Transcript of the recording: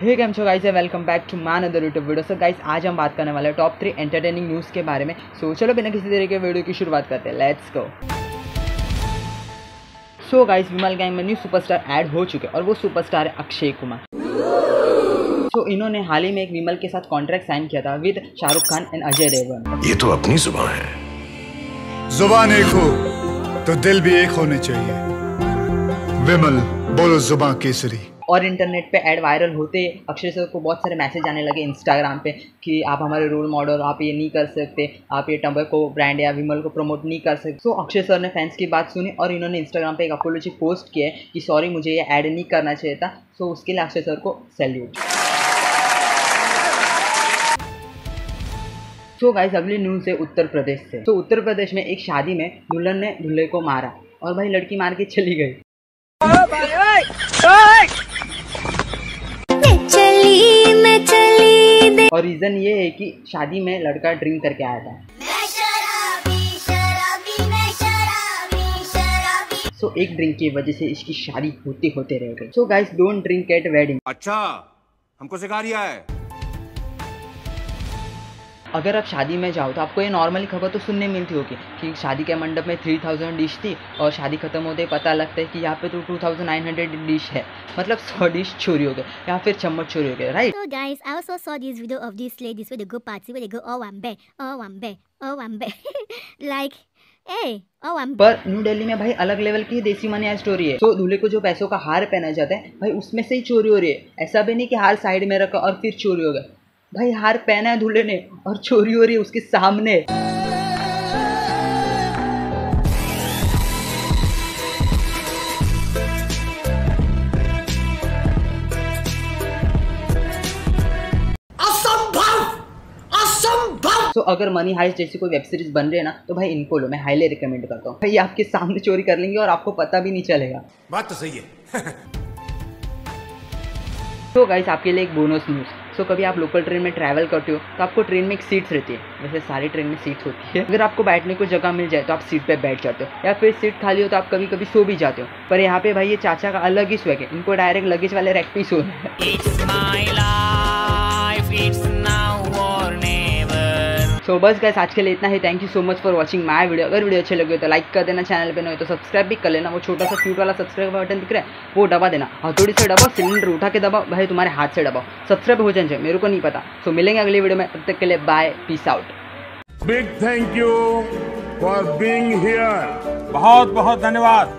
हे कैम छो guys welcome back to मान other YouTube video so guys आज हम बात करने वाले हैं टॉप थ्री एंटरटेनिंग न्यूज़ के बारे में. सो चलो बिना किसी तरीके के वीडियो की शुरुआत करते हैं. Let's go so guys Vimal gang में न्यू सुपरस्टार ऐड हो चुके और वो सुपरस्टार है अक्षय कुमार. सो इन्होंने हाल ही में एक विमल के साथ कॉन्ट्रैक्ट साइन किया था विद शाहरुख खान एंड अजय देवगन. ये तो अपनी ज़ुबान है। ज़ुबान एक हो तो दिल भी एक होने चाहिए। विमल बोलो ज़ुबान केसरी। और इंटरनेट पे ऐड वायरल होते अक्षय सर को बहुत सारे मैसेज आने लगे इंस्टाग्राम पे कि आप हमारे रोल मॉडल आप ये नहीं कर सकते, आप ये टम्बर को ब्रांड या विमल को प्रमोट नहीं कर सकते। सो अक्षय सर ने फैंस की बात सुनी और इन्होंने इंस्टाग्राम पे एक अपोलोजी पोस्ट किया है कि सॉरी मुझे ये ऐड नहीं करना चाहिए था। सो उसके लिए अक्षय सर को सैल्यूट सो गाइस अगली न्यूज़ है उत्तर प्रदेश से। तो उत्तर प्रदेश में एक शादी में दुल्हन ने दूल्हे को मारा और भाई लड़की मार के चली गई। और रीज़न ये है कि शादी में लड़का ड्रिंक करके आया था। सो शराबी शराबी मैं शराबी शराबी। सो एक ड्रिंक की वजह से इसकी शादी होते होते रह गई। So guys don't drink at wedding अच्छा हमको सिखा रिया है। अगर आप शादी में जाओ तो आपको ये नॉर्मली खबर तो सुनने मिलती होगी कि शादी के मंडप में थ्री थाउज़ेंड डिश थी और शादी खत्म होते ही पता लगता है कि यहाँ पे तो two thousand nine hundred dish है। मतलब सौ डिश चोरी हो गए या फिर चम्मच चोरी हो गए right So guys, I also saw this video of these ladies where they go party where they go oh one bed, oh oh like, hey, oh one पर न्यू दिल्ली में भाई अलग लेवल की देसी मनी स्टोरी है। तो दूल्हे को जो पैसों का हार पहना जाता है भाई उसमें से ही चोरी हो रही है। ऐसा भी नहीं कि हार साइड में रखा और फिर चोरी हो गया। भाई हार पहना है दूल्हे ने और चोरी हो रही है उसके सामने। तो अगर मनी हाइस जैसी कोई वेब सीरीज़ बन रही है ना तो भाई इनको लो मैं हाईली रिकमेंड करता हूँ। भाई आपके सामने चोरी कर लेंगे और आपको पता भी नहीं चलेगा। बात तो सही है। तो गाइस आपके लिए एक बोनस न्यूज़ सो कभी आप लोकल ट्रेन में ट्रैवल करते हो तो आपको ट्रेन में एक सीट्स रहती है। वैसे सारी ट्रेन में सीट्स होती है। अगर आपको बैठने को जगह मिल जाए तो आप सीट पर बैठ जाते हो। या फिर सीट खाली हो तो आप कभी कभी सो भी जाते हो। पर यहाँ पे भाई, ये चाचा का अलग ही स्वैग है। इनको डायरेक्ट लगेज वाले रैक पे ही सोना सो बस गैस आज के लिए इतना ही. Thank you so much for watching my video अगर वीडियो अच्छे लगे तो लाइक कर देना चैनल पे, नहीं तो सब्सक्राइब भी कर लेना. वो छोटा सा क्यूट वाला सब्सक्राइब बटन दिख रहा है, वो दबा देना. हथौड़ी से दबाओ सिलेंडर उठा के दबाओ. भाई, तुम्हारे हाथ से दबाओ. सब्सक्राइब हो जाए मेरे को नहीं पता. सो मिलेंगे अगली वीडियो में. तब तक के लिए bye peace out big thank you for being here. बहुत बहुत धन्यवाद.